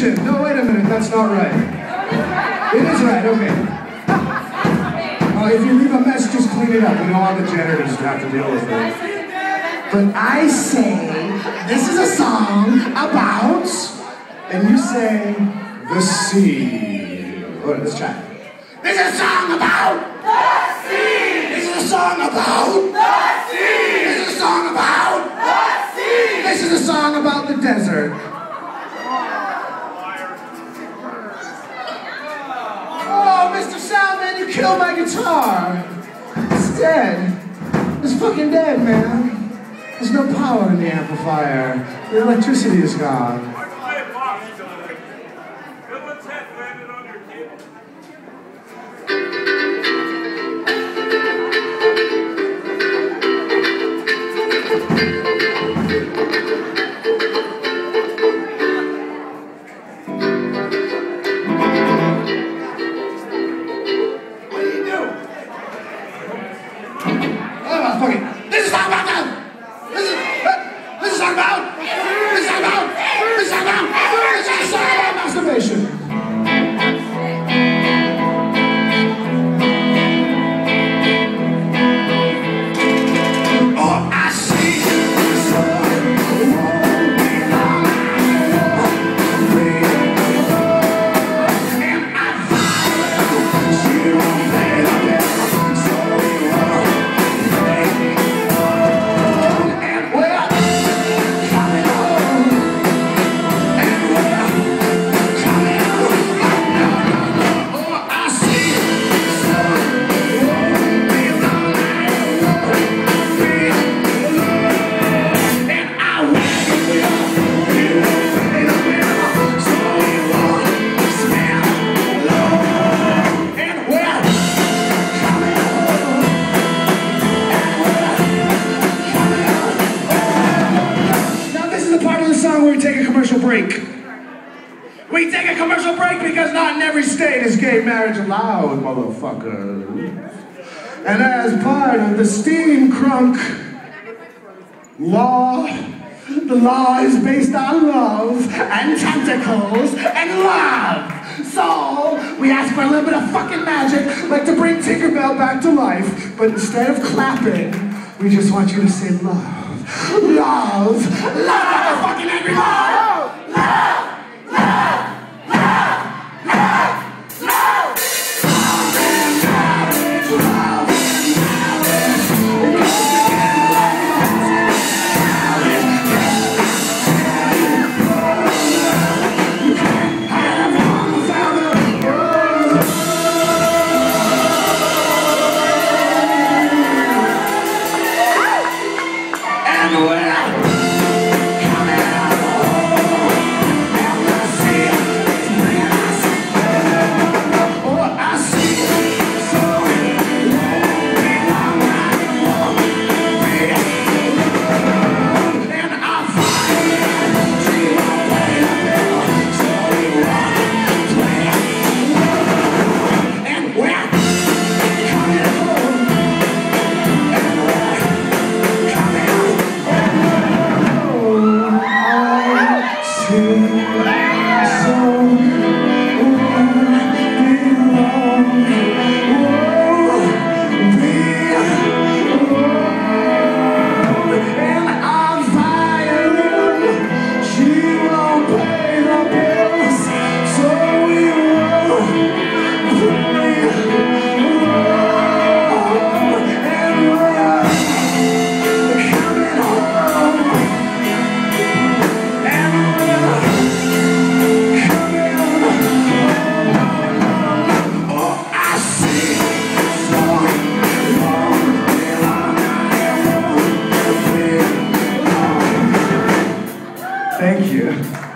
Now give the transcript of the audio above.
masturbation. No, wait a minute, that's not right. It is right, okay. Uh, if you leave a mess, just clean it up. We know all the janitors have to deal with it. But I say, this is a song about, and you say, the sea. Right, let's try. This is a song about the sea. This is a song about the sea. This is a song about the sea. This is a song about the desert. Killed my guitar. It's dead. It's fucking dead, man. There's no power in the amplifier. The electricity is gone. Break. We take a commercial break because not in every state is gay marriage allowed, motherfucker. And as part of the steam crunk law, the law is based on love and tentacles and love. So we ask for a little bit of fucking magic, like to bring Tinkerbell back to life, but instead of clapping, we just want you to say love. Love. Love fucking angry love. you.